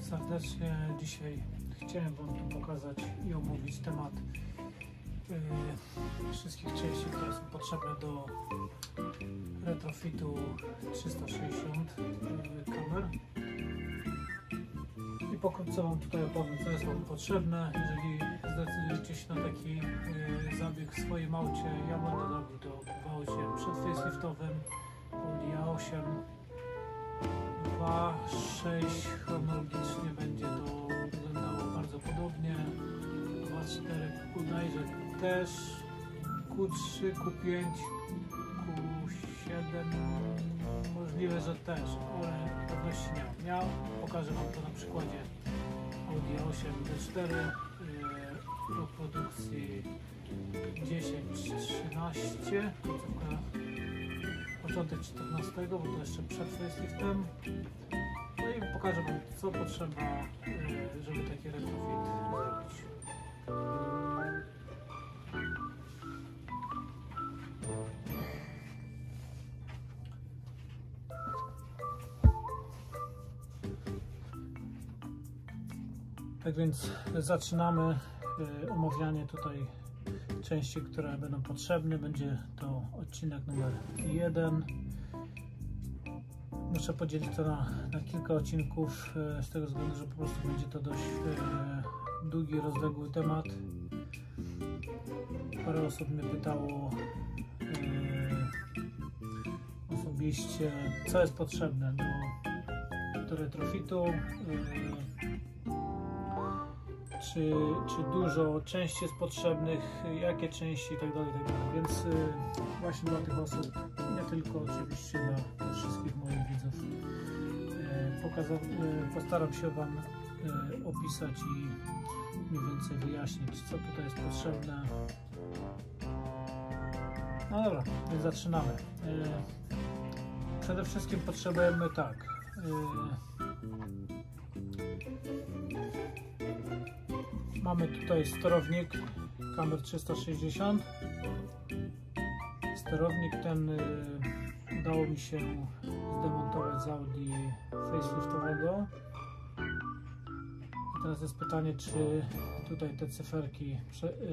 Serdecznie. Dzisiaj chciałem Wam tu pokazać i omówić temat e, wszystkich części, które są potrzebne do retrofitu 360 e, kamer. I pokrótce Wam tutaj opowiem, co jest Wam potrzebne. Jeżeli zdecydujecie się na taki e, zabieg w swoim aucie, ja będę robił to w aucie przed Audi A8 2.6 chronologicznie będzie to wyglądało bardzo podobnie. 2.4 bodajże też. Q3, Q5 Q7 możliwe, że też ale pewności nie mam. Ja pokażę Wam to na przykładzie Audi A8 D4 yy, produkcji 10-13 końcówka początek 14, bo to jeszcze przed faceliftem. No i pokażę Wam, co potrzeba, y, żeby taki retrofit zrobić. Tak więc zaczynamy y, omawianie tutaj części, które będą potrzebne. Będzie to odcinek numer 1. Muszę podzielić to na, na kilka odcinków, e, z tego względu, że po prostu będzie to dość e, długi, rozległy temat. Parę osób mnie pytało e, osobiście, co jest potrzebne do, retrofitu. Czy, czy dużo części jest potrzebnych, jakie części itd. Tak. Tak Więc y, właśnie dla tych osób, nie tylko oczywiście dla wszystkich moich widzów, y, y, postaram się Wam opisać i mniej więcej wyjaśnić, co tutaj jest potrzebne. No dobra, więc zaczynamy. Przede wszystkim potrzebujemy tak. Mamy tutaj sterownik kamer 360. Sterownik ten y, udało mi się zdemontować z Audi faceliftowego. Teraz jest pytanie, czy tutaj te cyferki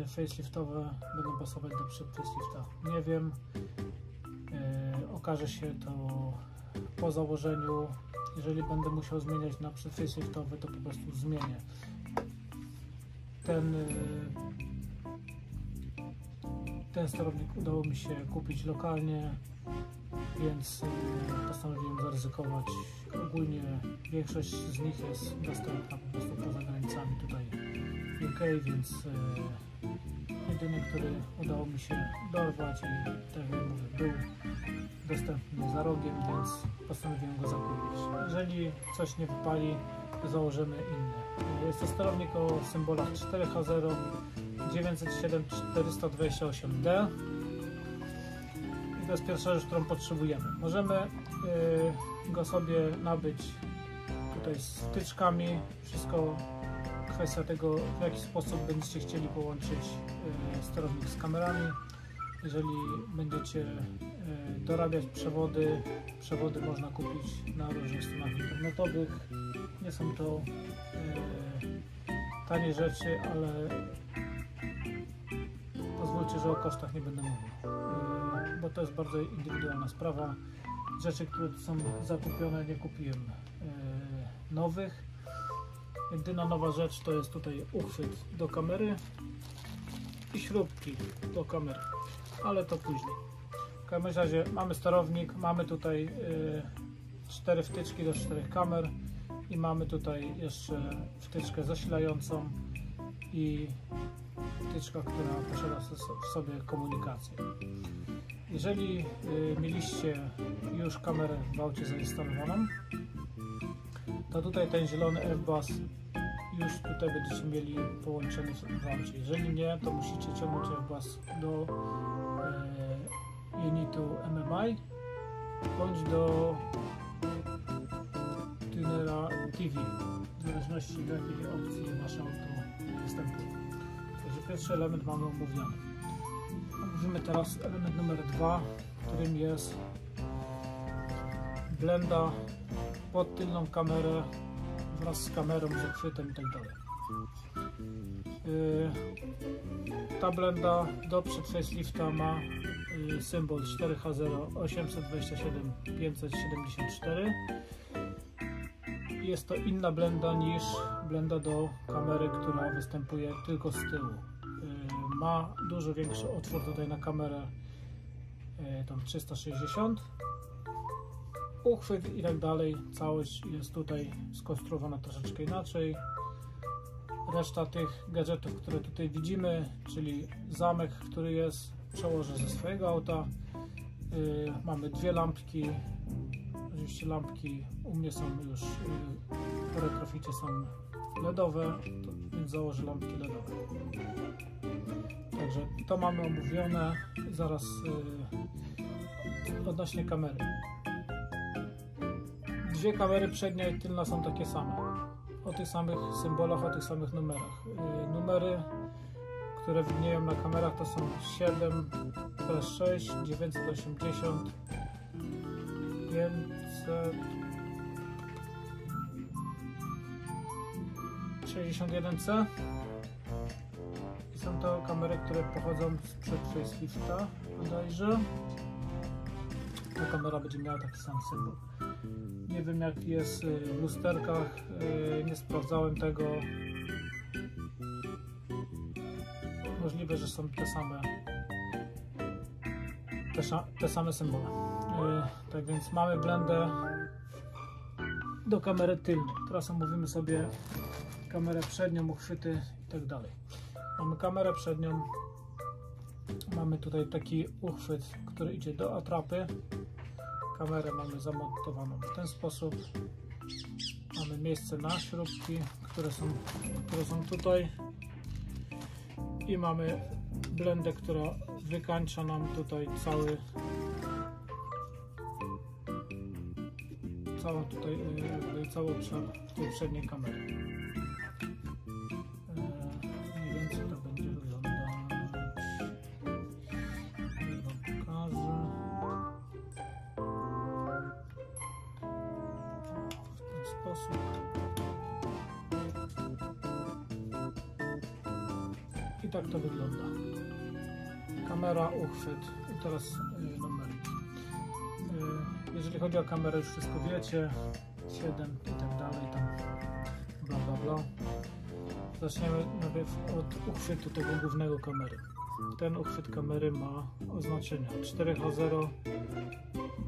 y, faceliftowe będą pasować do przedfacelifta. Nie wiem. Y, okaże się to po założeniu. Jeżeli będę musiał zmieniać na przedfaceliftowy, to po prostu zmienię ten, y, ten sterownik udało mi się kupić lokalnie, więc y, postanowiłem zaryzykować. Ogólnie większość z nich jest dostępna po prostu poza granicami tutaj UK, więc y, jedyny, który udało mi się dorwać i tak jak mówię, był dostępny za rogiem, więc postanowiłem go zakupić. Jeżeli coś nie wypali, założymy inny. Jest to sterownik o symbolach 4H0 907 428D i to jest pierwsza rzecz, którą potrzebujemy. Możemy yy, go sobie nabyć tutaj z wtyczkami, wszystko kwestia tego, w jaki sposób będziecie chcieli połączyć yy, sterownik z kamerami. Jeżeli będziecie yy, dorabiać przewody, przewody można kupić na różnych stronach internetowych nie są to e, tanie rzeczy, ale pozwólcie, że o kosztach nie będę mówił, e, bo to jest bardzo indywidualna sprawa. Rzeczy, które są zakupione, nie kupiłem e, nowych. Jedyna nowa rzecz to jest tutaj uchwyt do kamery i śrubki do kamery, ale to później. W każdym razie mamy sterownik, mamy tutaj y, cztery wtyczki do czterech kamer i mamy tutaj jeszcze wtyczkę zasilającą i wtyczka, która posiada w sobie komunikację. Jeżeli y, mieliście już kamerę w aucie zainstalowaną, to tutaj ten zielony F-bus już tutaj będziecie mieli połączony w aucie. Jeżeli nie, to musicie ciągnąć F-bus do e, unitu MMI bądź do tunera TV, w zależności do jakiej opcji wasze auto występuje. Także pierwszy element mamy omówiony. Omówimy teraz element numer dwa, którym jest blenda pod tylną kamerę wraz z kamerą, z uchwytem i tak. Yy, ta blenda do facelifta ma yy, symbol 4H0 827 574 jest to inna blenda niż blenda do kamery, która występuje tylko z tyłu. Yy, ma dużo większy otwór tutaj na kamerę tą 360 uchwyt i tak dalej całość jest tutaj skonstruowana troszeczkę inaczej reszta tych gadżetów, które tutaj widzimy, czyli zamek, który jest, przełożę ze swojego auta. Yy, mamy dwie lampki. Oczywiście lampki u mnie są już yy, po retroficie są LEDowe, więc założę lampki LEDowe. Także to mamy omówione. Zaraz yy, odnośnie kamery. Dwie kamery przednia i tylna są takie same o tych samych symbolach, o tych samych numerach. Y, numery, które widnieją na kamerach to są 7 P6 980 500 61C i są to kamery, które pochodzą sprzed facelifta bodajże ta kamera będzie miała taki sam symbol nie wiem jak jest y, w lusterkach, y, nie sprawdzałem tego. Możliwe, że są te same te, te same symbole. Tak więc mamy blendę do kamery tylnej. Teraz omówimy sobie kamerę przednią, uchwyty i tak dalej. Mamy kamerę przednią. Mamy tutaj taki uchwyt, który idzie do atrapy kamerę mamy zamontowaną w ten sposób. Mamy miejsce na śrubki, które są, które są tutaj i mamy blendę, która wykańcza nam tutaj cały całą tutaj jakby cały obszar tej przedniej kamery. sposób. I tak to wygląda. Kamera, uchwyt i teraz y, numerki. Jeżeli chodzi o kamerę, już wszystko wiecie. 7 i tak dalej, tam bla bla bla. Zaczniemy najpierw od uchwytu tego głównego kamery. Ten uchwyt kamery ma oznaczenia 4H0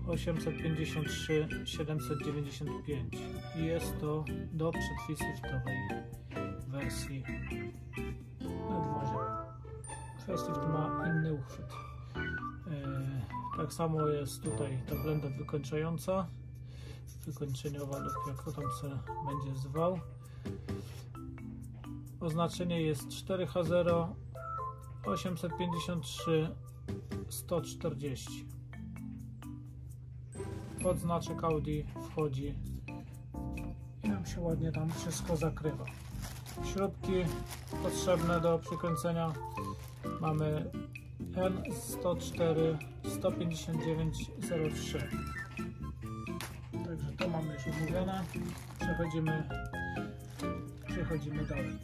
853 795 i jest to do przedfaceliftowej wersji nadwozia. Facelift ma inny uchwyt. Tak samo jest tutaj ta blenda wykończająca, wykończeniowa lub jak to tam się będzie zwał. Oznaczenie jest 4H0 853 140 pod znaczek Audi wchodzi i nam się ładnie tam wszystko zakrywa. Śrubki potrzebne do przykręcenia mamy N104 15903 Także to mamy już omówione. Przechodzimy, przechodzimy dalej.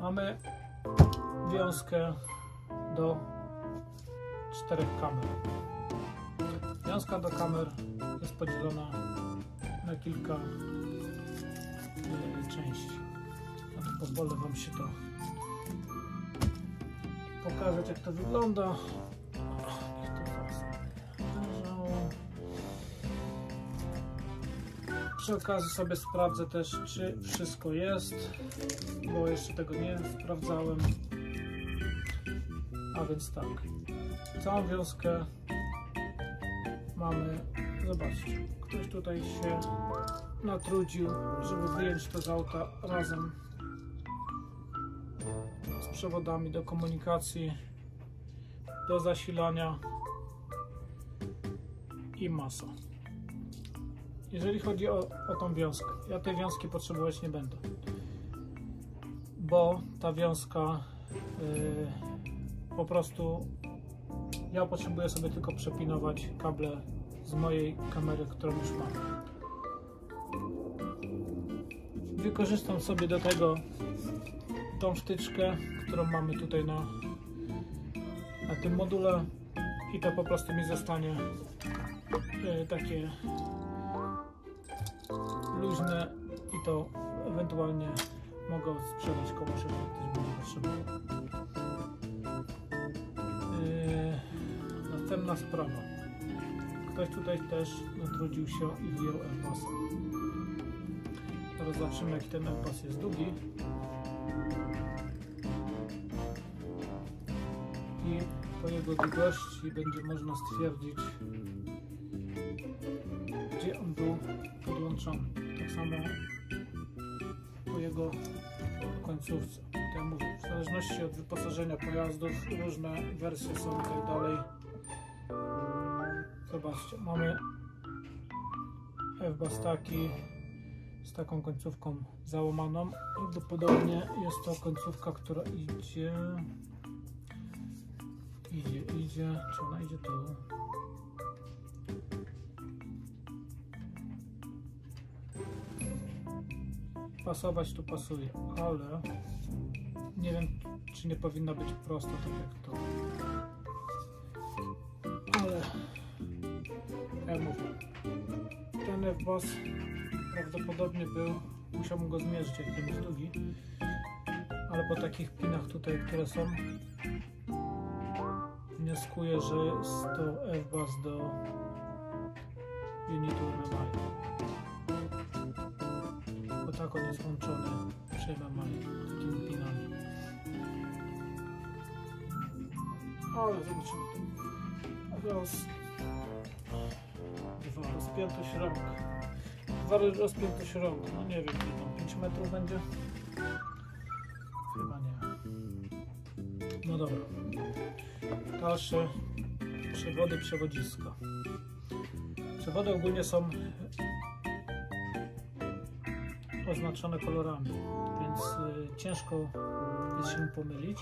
Mamy wiązkę do czterech kamer. Wiązka do kamer jest podzielona na kilka części. Pozwolę Wam się to pokazać jak to wygląda. Przy okazji sobie sprawdzę też, czy wszystko jest, bo jeszcze tego nie sprawdzałem. A więc tak, całą wiązkę mamy, zobaczcie, ktoś tutaj się natrudził, żeby wyjąć to z auta razem z przewodami do komunikacji, do zasilania i masa. Jeżeli chodzi o, o tą wiązkę, ja tej wiązki potrzebować nie będę, bo ta wiązka yy, po prostu ja potrzebuję sobie tylko przepinować kable z mojej kamery, którą już mam. wykorzystam sobie do tego tą wtyczkę, którą mamy tutaj na, na tym module i to po prostu mi zostanie e, takie luźne i to ewentualnie mogę sprzedać komuś, jak ktoś będzie potrzebował. Yy, następna sprawa. Ktoś tutaj też natrudził się i wyjął F-pasa. Teraz zobaczymy jaki ten F-pas jest długi. I po jego długości będzie można stwierdzić gdzie on był podłączony. Tak samo po jego końcówce. Tak mówię, w zależności od wyposażenia pojazdów różne wersje są i tak dalej. Zobaczcie, mamy F-bus taki z taką końcówką załamaną. Prawdopodobnie jest to końcówka, która idzie idzie, idzie, czy ona idzie tu? pasować tu pasuje, ale nie wiem czy nie powinna być prosto tak jak to. Ale jak mówię, ten F-Bus prawdopodobnie był, musiałbym go zmierzyć jak jest długi, ale po takich pinach tutaj, które są wnioskuję, że jest to F-Bus do unitu MMI bo tak on jest włączony przy MMI takimi pinami. Ale zobaczymy raz dwa rozpiętość rąk dwa rozpiętość rąk no nie wiem ile tam 5 metrów będzie? Chyba nie. No dobra. Dalsze przewody przewodziska. Przewody ogólnie są oznaczone kolorami, więc y, ciężko jest się pomylić.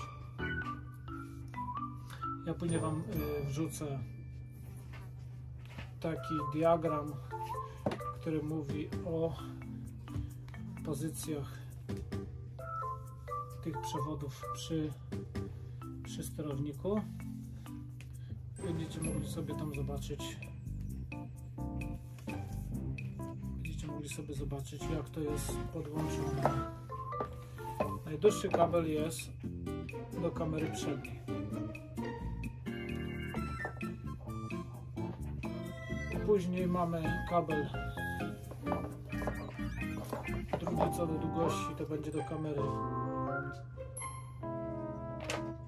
Ja później Wam y, wrzucę taki diagram, który mówi o pozycjach tych przewodów przy, przy sterowniku. Będziecie mogli sobie tam zobaczyć mogli sobie zobaczyć jak to jest podłączone. Najdłuższy kabel jest do kamery przedniej. Później mamy kabel co do długości to będzie do kamery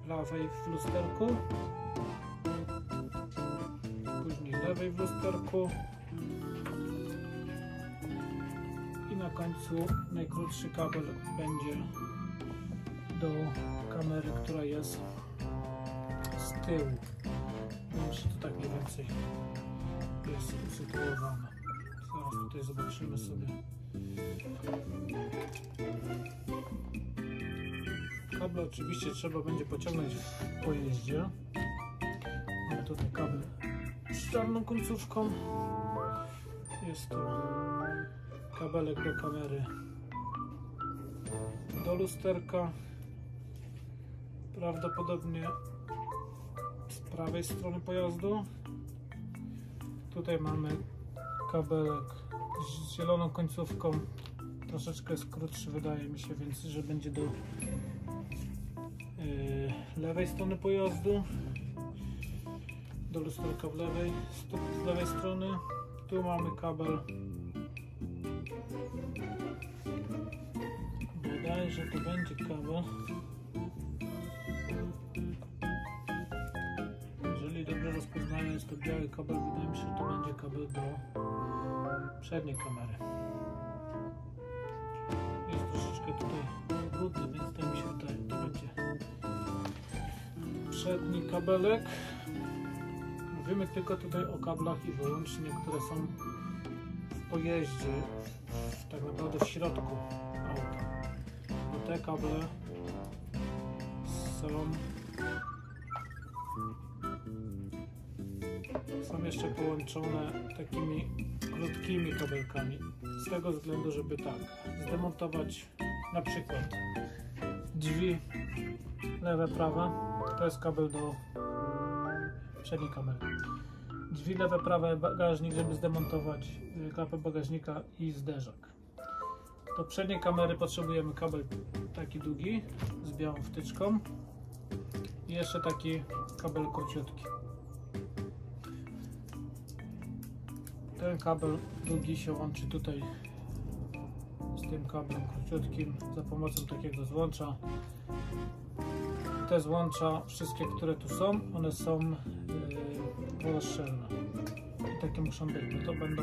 prawej w lusterku później lewej w lusterku na końcu najkrótszy kabel będzie do kamery, która jest z tyłu. Że to tak mniej więcej jest usytuowane. Zaraz tutaj zobaczymy sobie. Kable oczywiście trzeba będzie pociągnąć w pojeździe. Mamy tutaj kabel z czarną końcówką. Jest to kabelek do kamery do lusterka prawdopodobnie z prawej strony pojazdu tutaj mamy kabelek z zieloną końcówką troszeczkę jest krótszy wydaje mi się więc że będzie do yy, lewej strony pojazdu do lusterka w lewej z lewej strony tu mamy kabel Wydaje, że to będzie kawa. Jeżeli dobrze rozpoznaję, jest to biały kabel. Wydaje mi się, że to będzie kabel do przedniej kamery. Jest troszeczkę tutaj brudny, więc to mi się wydaje, to będzie przedni kabelek. Mówimy tylko tutaj o kablach i wyłącznie, które są w pojeździe, tak naprawdę w środku auta te kable są są jeszcze połączone takimi krótkimi kabelkami. Z tego względu, żeby tak, zdemontować na przykład drzwi lewe, prawe. To jest kabel do przedniej kamery. Drzwi lewe, prawe, bagażnik, żeby zdemontować y, klapę bagażnika i zderzak. Do przedniej kamery potrzebujemy kabel taki długi z białą wtyczką i jeszcze taki kabel króciutki. Ten kabel długi się łączy tutaj z tym kablem króciutkim za pomocą takiego złącza. Te złącza, wszystkie które tu są, one są yy. I takie muszą być, bo to będą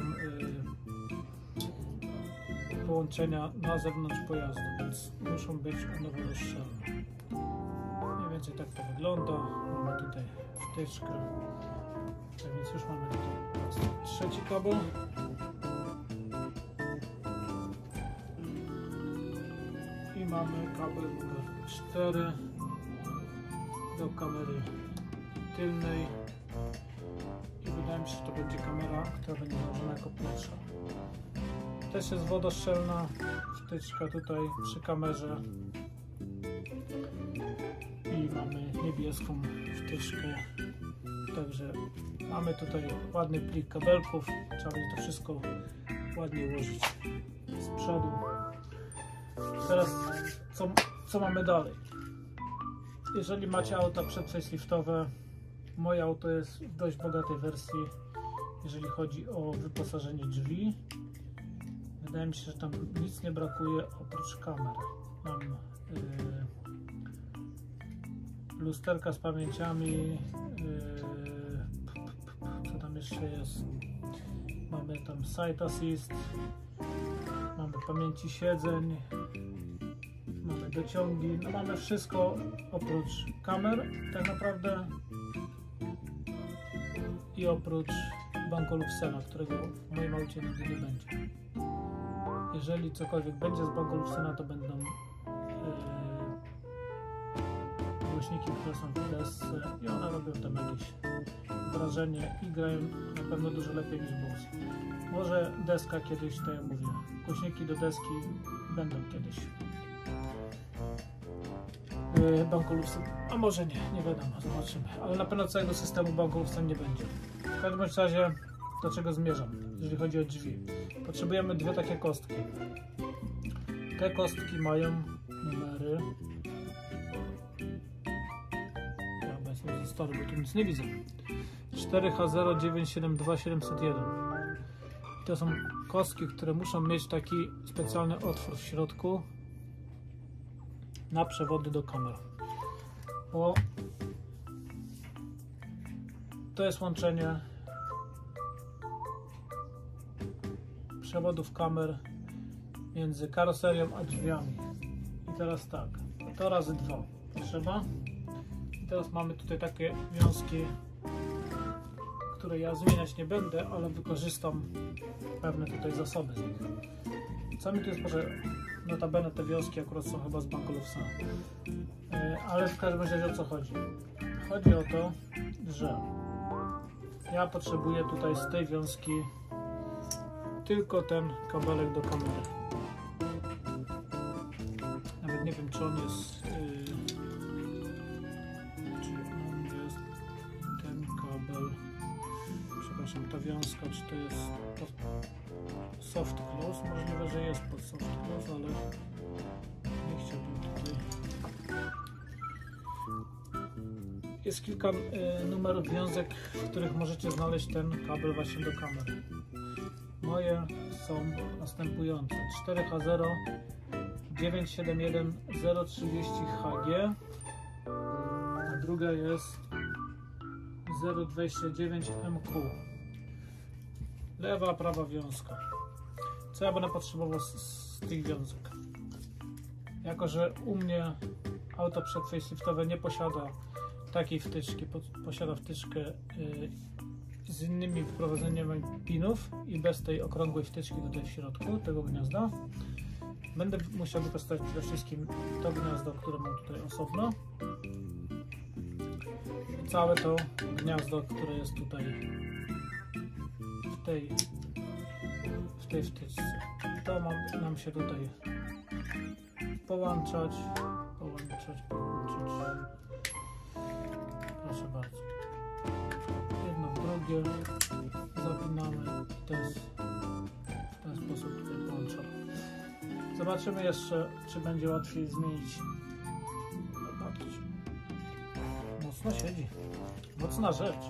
yy, połączenia na zewnątrz pojazdu, więc muszą być one rozszerzone. Mniej więcej tak to wygląda. Mamy tutaj wtyczkę. Tak więc już mamy tutaj trzeci kabel. I mamy kabel numer 4 do kamery tylnej. I wydaje mi się, że to będzie kamera, która będzie założona jako pierwsza. Też jest wodoszczelna wtyczka tutaj przy kamerze. I mamy niebieską wtyczkę. Także mamy tutaj ładny plik kabelków. Trzeba będzie to wszystko ładnie ułożyć z przodu. Teraz co, co mamy dalej? Jeżeli macie auta przedfaceliftowe, moje auto jest w dość bogatej wersji, jeżeli chodzi o wyposażenie drzwi. Wydaje mi się, że tam nic nie brakuje oprócz kamer. Mam yy, lusterka z pamięciami, yy, jeszcze jest? Mamy tam side assist, mamy pamięci siedzeń, mamy dociągi, no mamy wszystko oprócz kamer tak naprawdę i oprócz banku Luxena, którego w moim aucie nigdy nie będzie. Jeżeli cokolwiek będzie z banku Luxena, to będą yy, głośniki, które są w desce i one robią tam jakieś wrażenie i grają na pewno dużo lepiej niż Bose. Może deska kiedyś, to ja mówię, głośniki do deski będą kiedyś. Yy, a może nie, nie wiadomo, zobaczymy. Ale na pewno całego systemu Banku nie będzie. W każdym razie, do czego zmierzam, jeżeli chodzi o drzwi. Potrzebujemy dwie takie kostki. Te kostki mają numery. Story, bo tu nic nie widzę. 4H097271. To są kostki, które muszą mieć taki specjalny otwór w środku na przewody do kamer. Bo to jest łączenie przewodów kamer między karoserią a drzwiami. I teraz tak, to razy dwa potrzeba. Teraz mamy tutaj takie wiązki, które ja zmieniać nie będę, ale wykorzystam pewne tutaj zasoby z nich. Co mi tu jest może notabene te wiązki akurat są chyba z banku Lufsana. Ale w każdym razie o co chodzi? Chodzi o to, że ja potrzebuję tutaj z tej wiązki tylko ten kabelek do kamery. Soft close możliwe, że jest pod soft close, ale nie chciałbym tutaj. Jest kilka y, numerów wiązek, w których możecie znaleźć ten kabel właśnie do kamery. Moje są następujące. 4H0 971 030 HG a druga jest 029 MQ lewa, prawa wiązka co ja będę potrzebował z, z tych wiązek jako, że u mnie auto przedfaceliftowe nie posiada takiej wtyczki, posiada wtyczkę y, z innymi wprowadzeniami pinów i bez tej okrągłej wtyczki tutaj w środku tego gniazda. Będę musiał wykorzystać przede wszystkim to gniazdo, które mam tutaj osobno. Całe to gniazdo, które jest tutaj w tej tej wtyczce. To ma nam się tutaj połączać, połączać, połączyć. Proszę bardzo. Jedno w drugie zapinamy to jest w ten sposób tutaj połączone. Zobaczymy jeszcze, czy będzie łatwiej zmienić. Mocno siedzi. Mocna rzecz.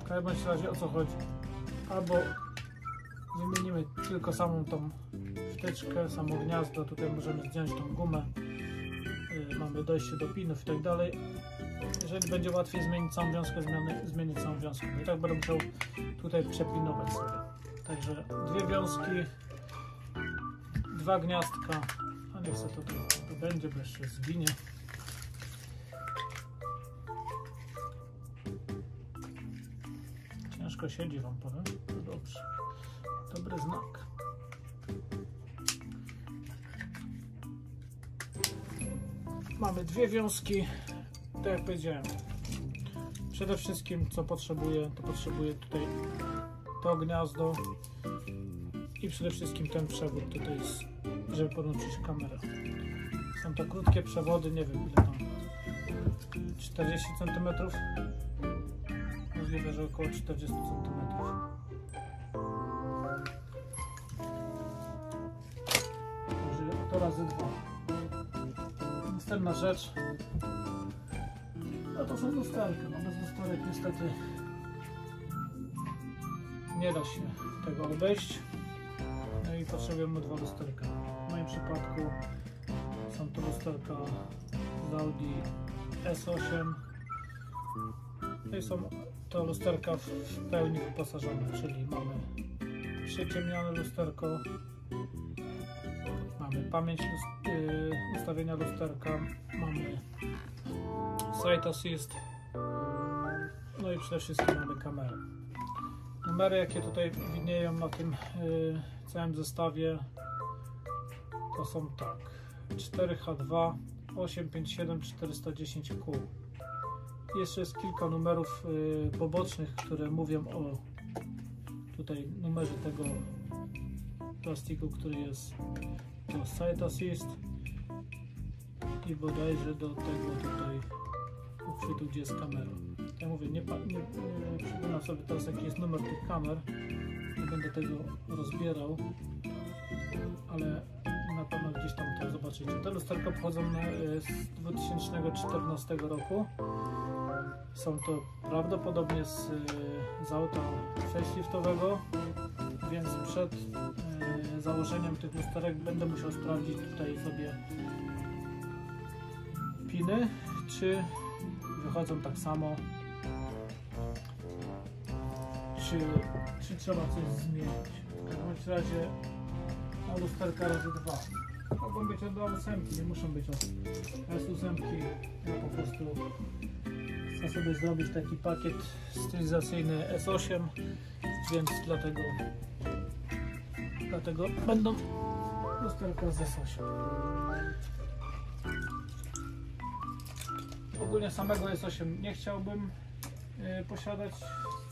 W każdym razie o co chodzi. Albo wymienimy tylko samą tą wtyczkę, samo gniazdo. Tutaj możemy zdjąć tą gumę. Yy, mamy dojście do pinów i tak dalej. Jeżeli będzie łatwiej zmienić całą wiązkę, zmiany, zmienić całą wiązkę. I tak będę musiał tutaj przepinować sobie. Także dwie wiązki, dwa gniazdka. A nie chcę to, to, to będzie, bo jeszcze zginie. Siedzi wam powiem. To dobrze. Dobry znak. Mamy dwie wiązki. Tak jak powiedziałem. Przede wszystkim co potrzebuję, to potrzebuję tutaj to gniazdo i przede wszystkim ten przewód tutaj jest, żeby podłączyć kamerę. Są to krótkie przewody, nie wiem ile tam 40 cm możliwe, że około 40 cm to razy dwa. Następna rzecz. No to są lusterka, no bez lusterek niestety nie da się tego obejść. No i potrzebujemy dwa lusterka. W moim przypadku są to lusterka z Audi S8 no i są to lusterka w pełni wyposażone, czyli mamy przyciemnione lusterko mamy pamięć yy, ustawienia lusterka mamy side assist no i przede wszystkim mamy kamerę. Numery jakie tutaj widnieją na tym yy, całym zestawie to są tak. 4H2 857 410Q jeszcze jest kilka numerów yy, pobocznych, które mówią o tutaj numerze tego plastiku, który jest to Side Assist i bodajże do tego tutaj uchwytu, gdzie jest kamera. Ja mówię, nie, nie, nie przypominam sobie teraz jaki jest numer tych kamer, nie będę tego rozbierał, ale na pewno gdzieś tam to zobaczycie. Te lusterka pochodzą z 2014 roku. Są to prawdopodobnie z, z auta faceliftowego, więc przed y, założeniem tych lusterek będę musiał sprawdzić tutaj sobie piny, czy wychodzą tak samo, czy, czy trzeba coś zmienić. W każdym razie na lusterka razy dwa. Mogą być od ósemki, nie muszą być od S8. Ja po prostu chcę sobie zrobić taki pakiet stylizacyjny S8, więc dlatego dlatego będą lusterka z S8. Ogólnie samego S8 nie chciałbym yy, posiadać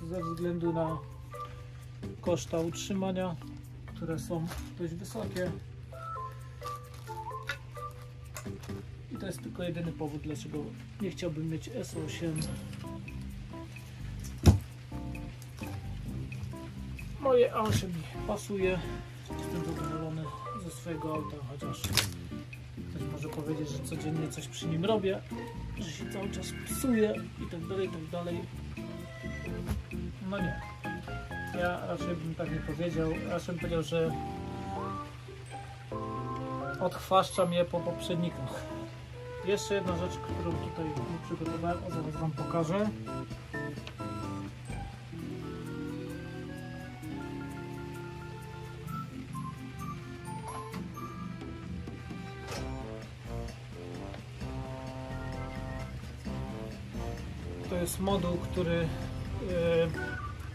ze względu na koszta utrzymania, które są dość wysokie. I to jest tylko jedyny powód, dlaczego nie chciałbym mieć S8. Moje A8 mi pasuje. Jestem zadowolony ze swojego auta, chociaż ktoś może powiedzieć, że codziennie coś przy nim robię, że się cały czas psuje i tak dalej, i tak dalej. No nie. Ja raczej bym tak nie powiedział. Raczej bym powiedział, że odchwaszcza mnie po poprzednikach. Jeszcze jedna rzecz, którą tutaj nie przygotowałem, a zaraz Wam pokażę. To jest moduł, który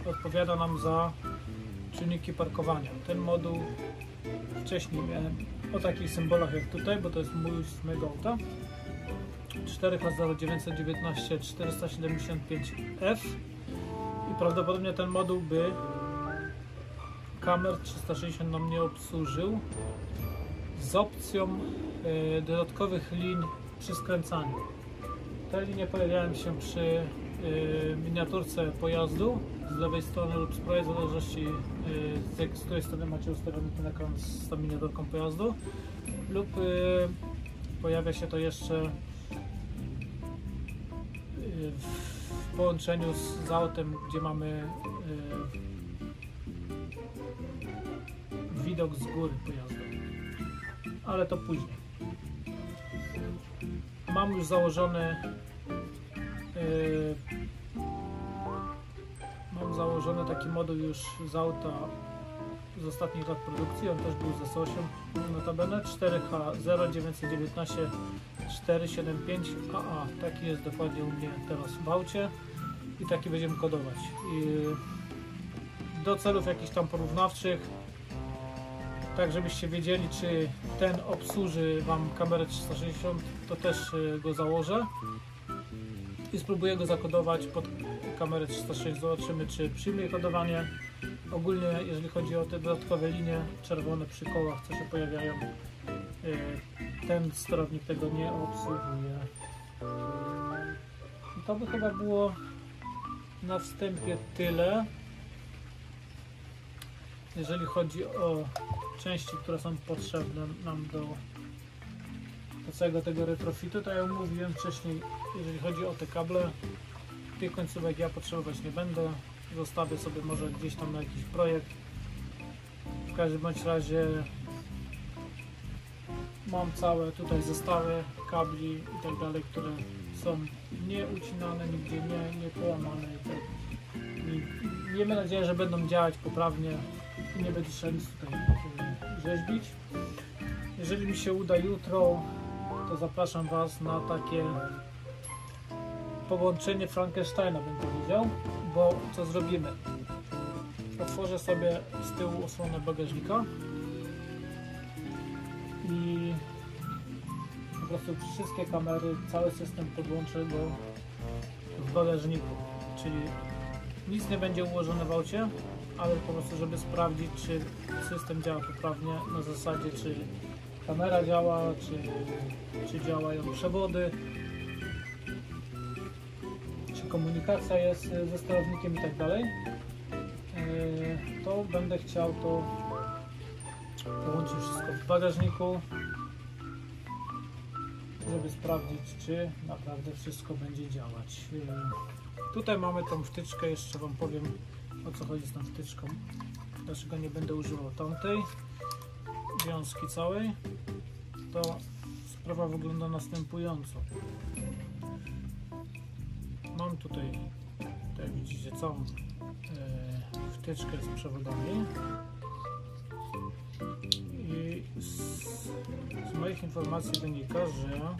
yy, odpowiada nam za czynniki parkowania. Ten moduł wcześniej miałem o takich symbolach jak tutaj, bo to jest mój z auta. 4H0919 475F i prawdopodobnie ten moduł by kamer 360 nam nie obsłużył z opcją e, dodatkowych lin przy skręcaniu. Te linie pojawiają się przy e, miniaturce pojazdu z lewej strony lub z prawej, w zależności e, z której strony macie ustawiony ten ekran z tą miniaturką pojazdu lub pojawia się to jeszcze w połączeniu z, z autem, gdzie mamy widok z góry pojazdu. Ale to później. Mam już założony yy, mam założony taki moduł już z auta z ostatnich lat produkcji, on też był z S8 notabene 4H0919 475 AA taki jest dokładnie u mnie teraz w aucie i taki będziemy kodować. I do celów jakichś tam porównawczych tak żebyście wiedzieli czy ten obsłuży Wam kamerę 360 to też y, go założę i spróbuję go zakodować pod kamerę 360 zobaczymy czy przyjmie kodowanie. Ogólnie jeżeli chodzi o te dodatkowe linie czerwone przy kołach co się pojawiają ten sterownik tego nie obsługuje. I to by chyba było na wstępie tyle jeżeli chodzi o części, które są potrzebne nam do, do całego tego retrofitu, to ja mówiłem wcześniej, jeżeli chodzi o te kable, tych końcówek ja potrzebować nie będę, zostawię sobie może gdzieś tam na jakiś projekt. W każdym bądź razie mam całe tutaj zestawy kabli i tak dalej, które są nieucinane, nigdzie nie, nie połamane. Tak. I miejmy nadzieję, że będą działać poprawnie i nie będzie trzeba nic tutaj rzeźbić. Jeżeli mi się uda jutro, to zapraszam Was na takie połączenie Frankensteina, bym powiedział, bo co zrobimy? Otworzę sobie z tyłu osłonę bagażnika i po prostu wszystkie kamery, cały system podłączę do w bagażniku, czyli nic nie będzie ułożone w aucie, ale po prostu, żeby sprawdzić, czy system działa poprawnie, na zasadzie, czy kamera działa, czy, czy działają przewody, czy komunikacja jest ze sterownikiem i tak dalej, e, to będę chciał to połączyć wszystko w bagażniku, żeby sprawdzić, czy naprawdę wszystko będzie działać. E, tutaj mamy tą wtyczkę, jeszcze Wam powiem o co chodzi z tą wtyczką. Dlaczego nie będę używał tamtej wiązki całej? To sprawa wygląda następująco. Mam tutaj jak widzicie całą e, wtyczkę z przewodami z, moich informacji wynika, że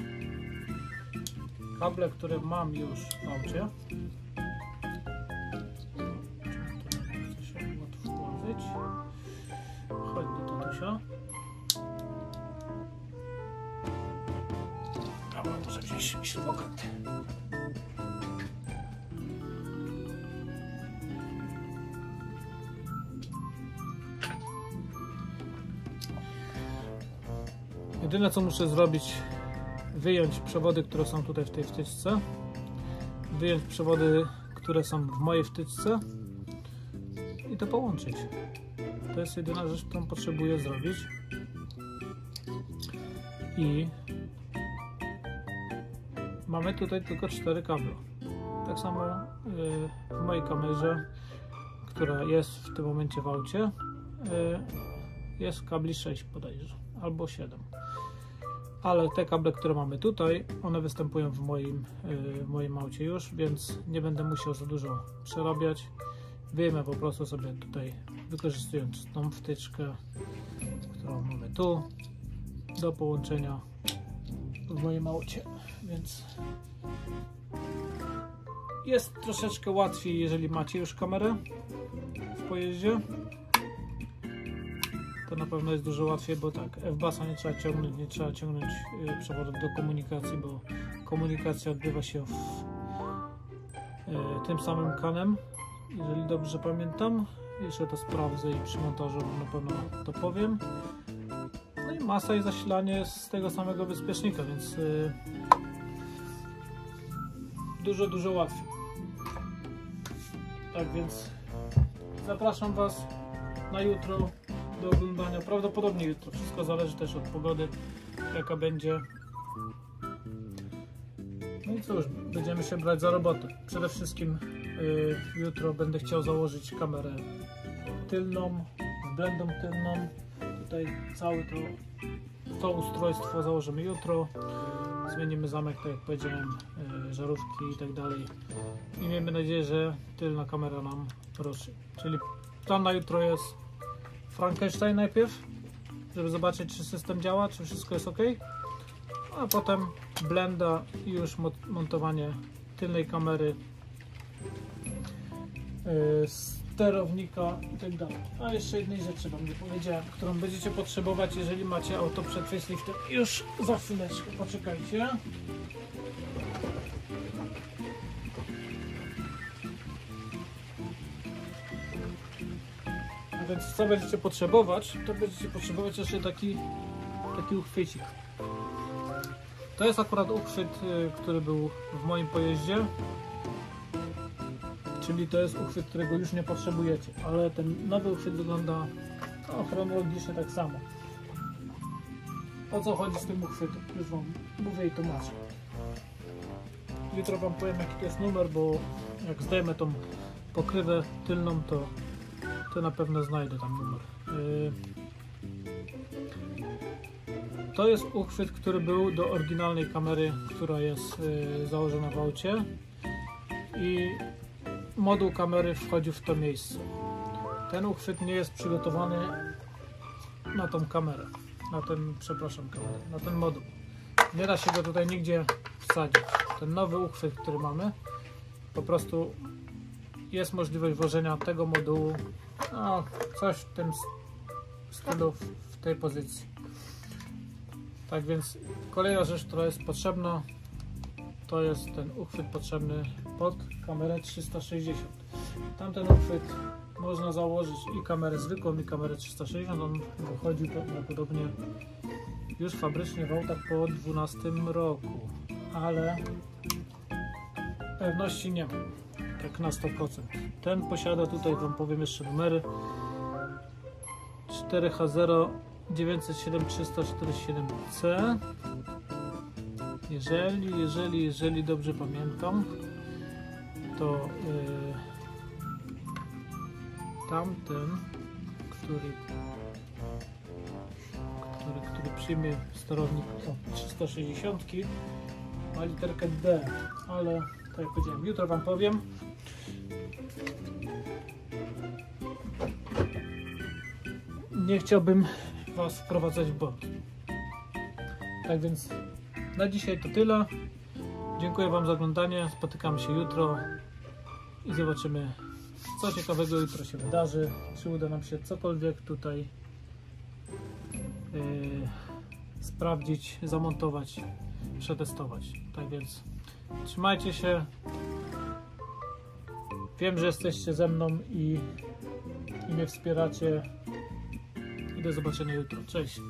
kable, które mam już w aucie Kasia. Dobra, muszę wziąć śrubokręt. Jedyne co muszę zrobić, wyjąć przewody, które są tutaj w tej wtyczce, wyjąć przewody, które są w mojej wtyczce i to połączyć. To jest jedyna rzecz, którą potrzebuję zrobić. I mamy tutaj tylko cztery kable. Tak samo y, w mojej kamerze, która jest w tym momencie w aucie, y, jest kabli 6 bodajże, albo 7. Ale te kable, które mamy tutaj, one występują w moim, y, w moim aucie już, więc nie będę musiał za dużo przerabiać. Wyjmę po prostu sobie tutaj wykorzystując tą wtyczkę, którą mamy tu do połączenia w moim aucie, więc jest troszeczkę łatwiej, jeżeli macie już kamerę w pojeździe. To na pewno jest dużo łatwiej, bo tak, F-basa nie trzeba ciągnąć, nie trzeba ciągnąć y, przewodów do komunikacji, bo komunikacja odbywa się w y, tym samym kanem jeżeli dobrze pamiętam. Jeszcze to sprawdzę i przy montażu na pewno to powiem. No i masa i zasilanie z tego samego bezpiecznika, więc yy, dużo, dużo łatwiej. Tak więc zapraszam Was na jutro do oglądania. Prawdopodobnie jutro. Wszystko zależy też od pogody, jaka będzie. No i cóż, będziemy się brać za robotę. Przede wszystkim y, jutro będę chciał założyć kamerę tylną, z blendą tylną. Tutaj całe to, to ustrojstwo założymy jutro. Zmienimy zamek, tak jak powiedziałem, y, żarówki i tak dalej. I miejmy nadzieję, że tylna kamera nam ruszy. Czyli plan na jutro jest Frankenstein najpierw, żeby zobaczyć, czy system działa, czy wszystko jest ok. A potem blenda i już montowanie tylnej kamery, yy, sterownika i tak. A jeszcze jednej rzeczy Wam nie powiedziałem, którą będziecie potrzebować, jeżeli macie auto przed faceliftem. Już za chwileczkę, poczekajcie. Więc co będziecie potrzebować, to będziecie potrzebować jeszcze taki, taki uchwycik. To jest akurat uchwyt, y, który był w moim pojeździe. Czyli to jest uchwyt, którego już nie potrzebujecie, ale ten nowy uchwyt wygląda no, chronologicznie tak samo. O co chodzi z tym uchwytem? Już Wam mówię i tłumaczę. Jutro Wam powiem jaki to jest numer, bo jak zdejmę tą pokrywę tylną, to, to na pewno znajdę tam numer. Yy, to jest uchwyt, który był do oryginalnej kamery, która jest yy, założona w aucie i moduł kamery wchodził w to miejsce. Ten uchwyt nie jest przygotowany na tą kamerę, na ten, przepraszam, kamerę, na ten moduł. Nie da się go tutaj nigdzie wsadzić. Ten nowy uchwyt, który mamy, po prostu jest możliwość włożenia tego modułu, no, coś w tym stylu, w tej pozycji. Tak więc kolejna rzecz, która jest potrzebna, to jest ten uchwyt potrzebny pod kamerę 360. Tamten uchwyt można założyć i kamerę zwykłą i kamerę 360. On wychodzi prawdopodobnie już fabrycznie w autach po 12 roku, ale pewności nie mam, tak na 100%. Ten posiada tutaj, Wam powiem jeszcze numery. 4H0 907 347C jeżeli, jeżeli, jeżeli dobrze pamiętam to yy, tamten który który, który przyjmie sterownik o, 360 ma literkę D ale tak jak powiedziałem, jutro wam powiem nie chciałbym was wprowadzać w błąd tak więc na dzisiaj to tyle. Dziękuję Wam za oglądanie. Spotykamy się jutro i zobaczymy, co ciekawego jutro się wydarzy. Czy uda nam się cokolwiek tutaj yy, sprawdzić, zamontować, przetestować. Tak więc trzymajcie się. Wiem, że jesteście ze mną i, i mnie wspieracie. Do zobaczenia jutro. Cześć.